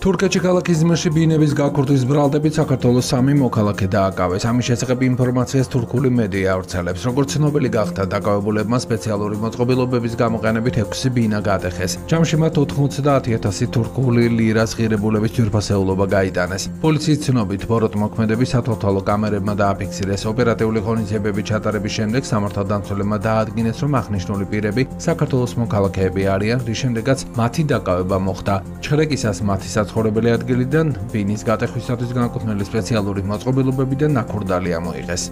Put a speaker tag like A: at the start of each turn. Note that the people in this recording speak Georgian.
A: თურქეთში ქალაქის ძმაში ბინების გაქურთვის ბრალდებით საქართველოს სამი მოქალაქე დააკავეს. ამის შესახებ ინფორმაციას თურქული მედია ავრცელებს. როგორც ცნობილი გახდა, დაკავებულებმა სპეციალური მოწყობილობების გამოყენებით 6 ბინა გადახეს. ჯამში მათ 90000 თურქული ლირას ღირებულების ძვირფასეულობა გაიტანეს. პოლიციის ცნობით, ბოროტ მოქმედები სათვალთვალო კამერებმა დააფიქსირეს. ოპერატიული ღონისძიებების ჩატარების შემდეგ სამართალდამცველებმა დაადგინეს, რომ აღნიშნული პირები საქართველოს მოქალაქეები არიან, რის შემდეგაც მათი დაკავება მოხდა. ჩხრეკისას მათი საცხოვრებელი ადგილიდან ბინის გატეხვისათვის განკუთვნილი სპეციალური მოწყობილობები და ნაკურდალი ამოიღეს.